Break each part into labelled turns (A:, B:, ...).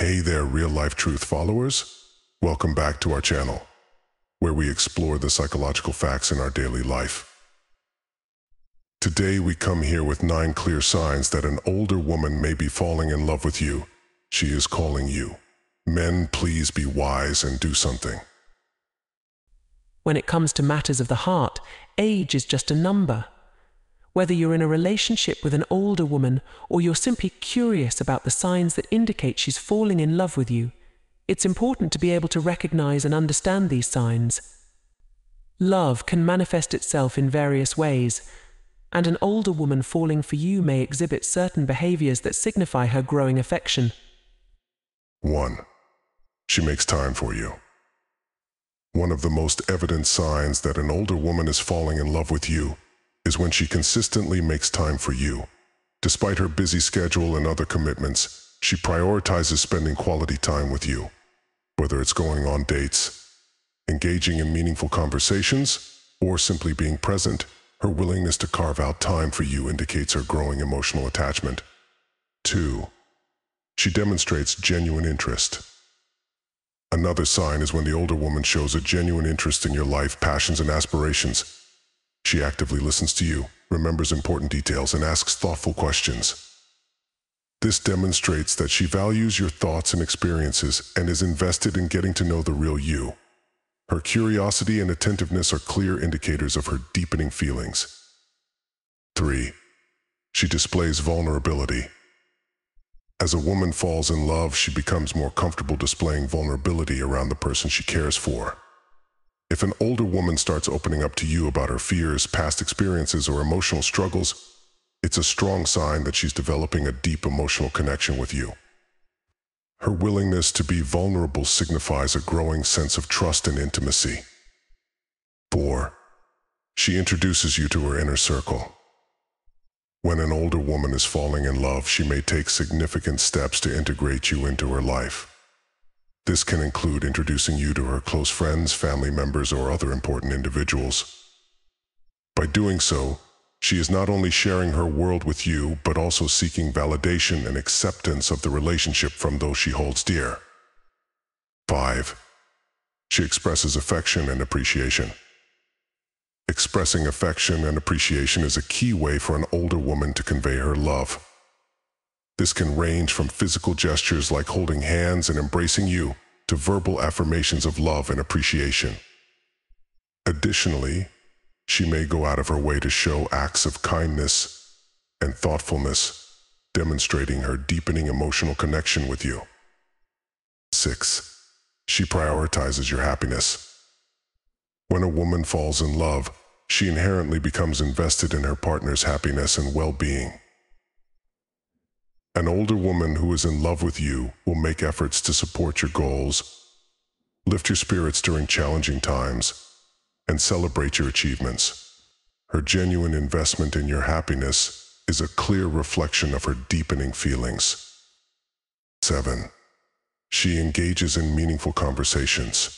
A: Hey there, real life truth followers. Welcome back to our channel, where we explore the psychological facts in our daily life. Today, we come here with nine clear signs that an older woman may be falling in love with you. She is calling you. Men, please be wise and do something.
B: When it comes to matters of the heart, age is just a number. Whether you're in a relationship with an older woman or you're simply curious about the signs that indicate she's falling in love with you, it's important to be able to recognize and understand these signs. Love can manifest itself in various ways, and an older woman falling for you may exhibit certain behaviors that signify her growing affection.
A: 1. She makes time for you. One of the most evident signs that an older woman is falling in love with you is when she consistently makes time for you. Despite her busy schedule and other commitments, she prioritizes spending quality time with you. Whether it's going on dates, engaging in meaningful conversations, or simply being present, her willingness to carve out time for you indicates her growing emotional attachment. 2. She demonstrates genuine interest. Another sign is when the older woman shows a genuine interest in your life, passions, and aspirations. She actively listens to you, remembers important details, and asks thoughtful questions. This demonstrates that she values your thoughts and experiences and is invested in getting to know the real you. Her curiosity and attentiveness are clear indicators of her deepening feelings. 3. She displays vulnerability. As a woman falls in love, she becomes more comfortable displaying vulnerability around the person she cares for. If an older woman starts opening up to you about her fears, past experiences, or emotional struggles, it's a strong sign that she's developing a deep emotional connection with you. Her willingness to be vulnerable signifies a growing sense of trust and intimacy. 4. She introduces you to her inner circle. When an older woman is falling in love, she may take significant steps to integrate you into her life. This can include introducing you to her close friends, family members, or other important individuals. By doing so, she is not only sharing her world with you, but also seeking validation and acceptance of the relationship from those she holds dear. 5. She expresses affection and appreciation. Expressing affection and appreciation is a key way for an older woman to convey her love. This can range from physical gestures like holding hands and embracing you to verbal affirmations of love and appreciation. Additionally, she may go out of her way to show acts of kindness and thoughtfulness, demonstrating her deepening emotional connection with you. 6. She prioritizes your happiness. When a woman falls in love, she inherently becomes invested in her partner's happiness and well-being. An older woman who is in love with you will make efforts to support your goals, lift your spirits during challenging times, and celebrate your achievements. Her genuine investment in your happiness is a clear reflection of her deepening feelings. 7. She engages in meaningful conversations.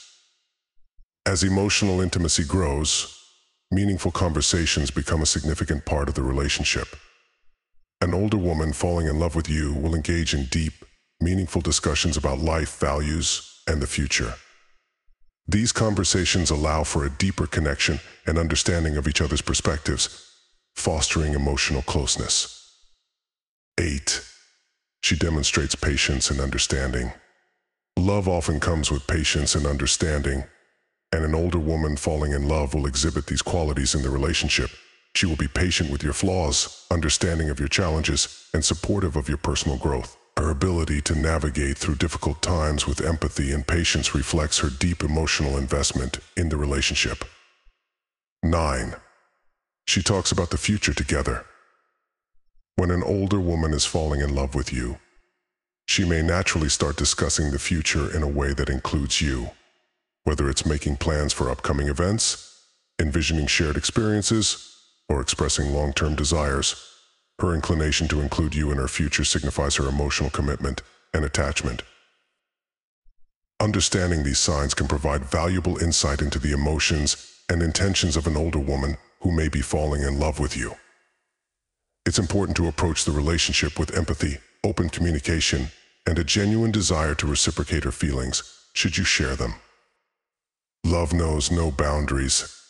A: As emotional intimacy grows, meaningful conversations become a significant part of the relationship. An older woman falling in love with you will engage in deep, meaningful discussions about life, values, and the future. These conversations allow for a deeper connection and understanding of each other's perspectives, fostering emotional closeness. 8. She demonstrates patience and understanding. Love often comes with patience and understanding, and an older woman falling in love will exhibit these qualities in the relationship. She will be patient with your flaws, understanding of your challenges, and supportive of your personal growth. Her ability to navigate through difficult times with empathy and patience reflects her deep emotional investment in the relationship. 9. She talks about the future together. When an older woman is falling in love with you, she may naturally start discussing the future in a way that includes you, whether it's making plans for upcoming events, envisioning shared experiences, or expressing long-term desires. Her inclination to include you in her future signifies her emotional commitment and attachment. Understanding these signs can provide valuable insight into the emotions and intentions of an older woman who may be falling in love with you. It's important to approach the relationship with empathy, open communication, and a genuine desire to reciprocate her feelings should you share them. Love knows no boundaries,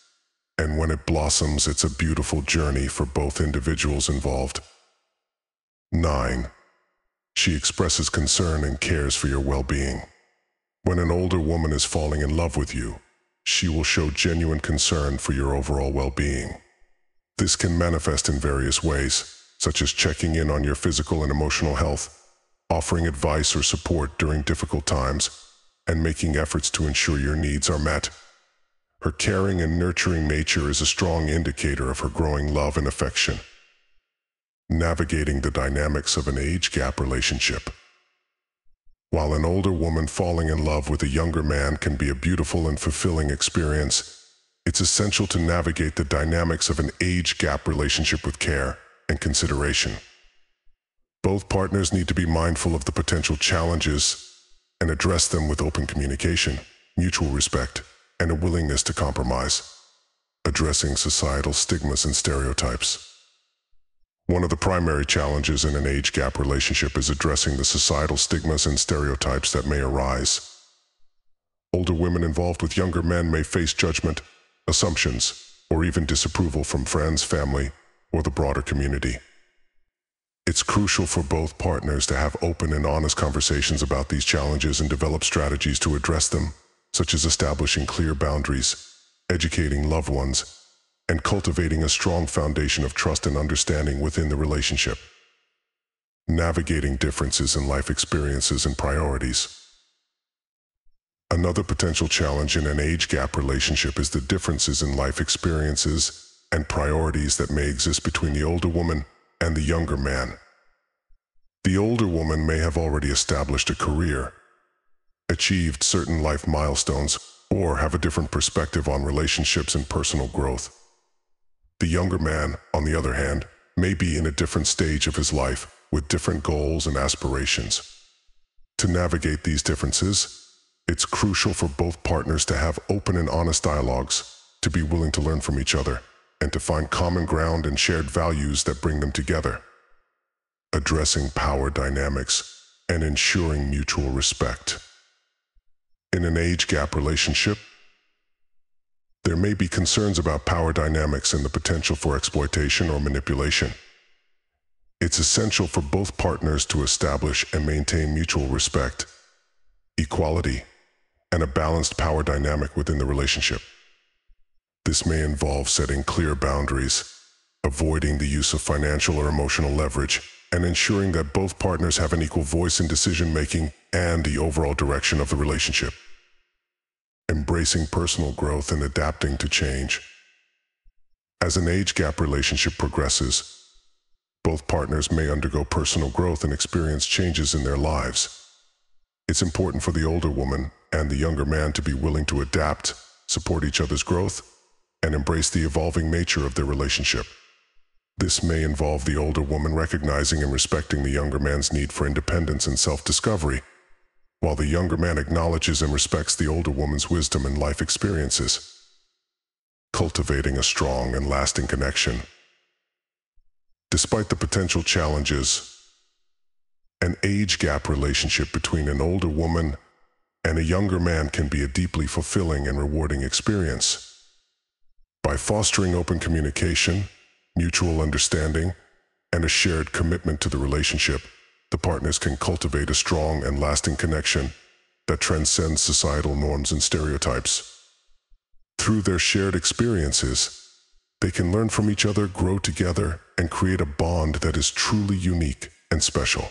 A: and when it blossoms, it's a beautiful journey for both individuals involved. 9. She expresses concern and cares for your well-being. When an older woman is falling in love with you, she will show genuine concern for your overall well-being. This can manifest in various ways, such as checking in on your physical and emotional health, offering advice or support during difficult times, and making efforts to ensure your needs are met. Her caring and nurturing nature is a strong indicator of her growing love and affection. Navigating the dynamics of an age gap relationship. While an older woman falling in love with a younger man can be a beautiful and fulfilling experience, it's essential to navigate the dynamics of an age gap relationship with care and consideration. Both partners need to be mindful of the potential challenges and address them with open communication, mutual respect, and a willingness to compromise, addressing societal stigmas and stereotypes. One of the primary challenges in an age gap relationship is addressing the societal stigmas and stereotypes that may arise. Older women involved with younger men may face judgment, assumptions, or even disapproval from friends, family, or the broader community. It's crucial for both partners to have open and honest conversations about these challenges and develop strategies to address them such as establishing clear boundaries, educating loved ones, and cultivating a strong foundation of trust and understanding within the relationship. Navigating differences in life experiences and priorities. Another potential challenge in an age gap relationship is the differences in life experiences and priorities that may exist between the older woman and the younger man. The older woman may have already established a career, achieved certain life milestones, or have a different perspective on relationships and personal growth. The younger man, on the other hand, may be in a different stage of his life with different goals and aspirations. To navigate these differences, it's crucial for both partners to have open and honest dialogues, to be willing to learn from each other, and to find common ground and shared values that bring them together. Addressing power dynamics and ensuring mutual respect. In an age gap relationship, there may be concerns about power dynamics and the potential for exploitation or manipulation. It's essential for both partners to establish and maintain mutual respect, equality, and a balanced power dynamic within the relationship. This may involve setting clear boundaries, avoiding the use of financial or emotional leverage, and ensuring that both partners have an equal voice in decision-making and the overall direction of the relationship. Embracing personal growth and adapting to change. As an age gap relationship progresses, both partners may undergo personal growth and experience changes in their lives. It's important for the older woman and the younger man to be willing to adapt, support each other's growth, and embrace the evolving nature of their relationship. This may involve the older woman recognizing and respecting the younger man's need for independence and self-discovery, while the younger man acknowledges and respects the older woman's wisdom and life experiences. Cultivating a strong and lasting connection. Despite the potential challenges, an age gap relationship between an older woman and a younger man can be a deeply fulfilling and rewarding experience. By fostering open communication, mutual understanding, and a shared commitment to the relationship, the partners can cultivate a strong and lasting connection that transcends societal norms and stereotypes. Through their shared experiences, they can learn from each other, grow together, and create a bond that is truly unique and special.